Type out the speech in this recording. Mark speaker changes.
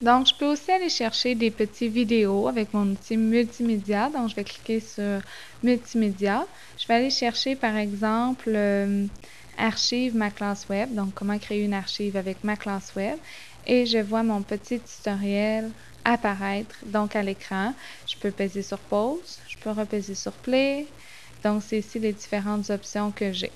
Speaker 1: Donc, je peux aussi aller chercher des petites vidéos avec mon outil multimédia. Donc, je vais cliquer sur multimédia. Je vais aller chercher, par exemple, euh, archive ma classe web. Donc, comment créer une archive avec ma classe web. Et je vois mon petit tutoriel apparaître donc à l'écran. Je peux peser sur pause. Je peux repaiser sur play. Donc, c'est ici les différentes options que j'ai.